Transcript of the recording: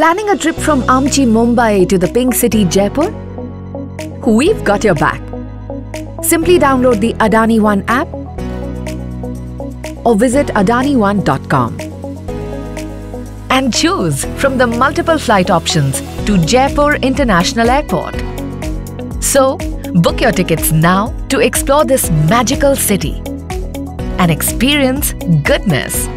Planning a trip from Amchi, Mumbai to the Pink City, Jaipur? We've got your back. Simply download the Adani One app or visit adanione.com and choose from the multiple flight options to Jaipur International Airport. So, book your tickets now to explore this magical city and experience goodness